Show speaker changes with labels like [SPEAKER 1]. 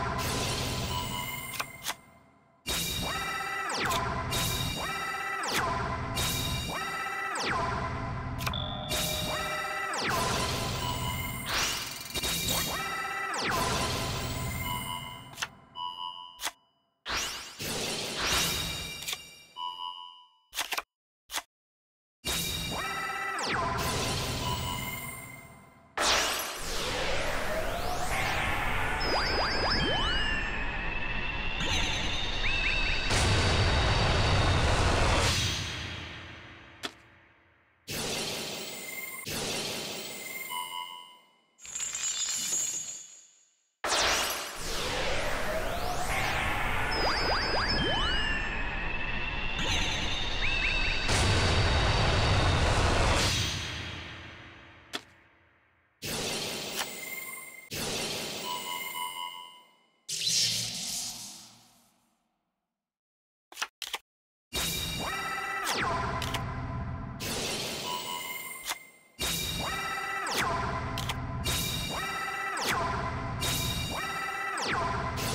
[SPEAKER 1] you you
[SPEAKER 2] Thank you.